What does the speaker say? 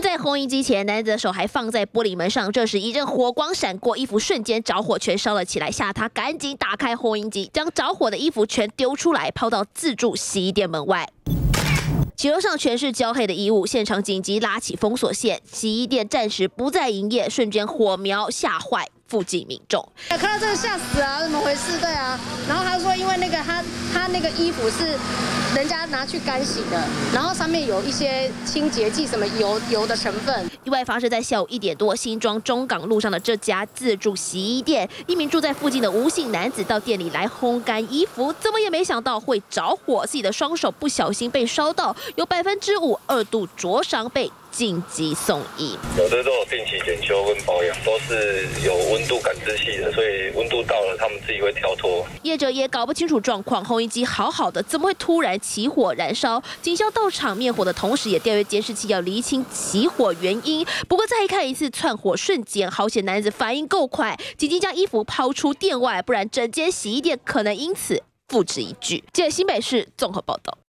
在烘衣机前，男子的手还放在玻璃门上。这时一阵火光闪过，衣服瞬间着火，全烧了起来，吓他赶紧打开烘衣机，将着火的衣服全丢出来，抛到自助洗衣店门外。汽车上全是焦黑的衣物，现场紧急拉起封锁线，洗衣店暂时不再营业，瞬间火苗吓坏附近民众。看到这个吓死啊！怎么回事？对啊，然后他说因为那个他他那个衣服是。人家拿去干洗的，然后上面有一些清洁剂，什么油油的成分。意外发生在下午一点多，新庄中港路上的这家自助洗衣店，一名住在附近的吴姓男子到店里来烘干衣服，怎么也没想到会着火，自己的双手不小心被烧到，有百分之五二度灼伤被。紧急送医，有的都有定期检修跟保养，都是有温度感知器的，所以温度到了，他们自己会跳脱。业者也搞不清楚状况，烘衣机好好的，怎么会突然起火燃烧？警消到场灭火的同时，也调阅监视器，要厘清起火原因。不过再看一次窜火瞬间，好险男子反应够快，紧急将衣服抛出店外，不然整间洗衣店可能因此付之一炬。记者新北市综合报道。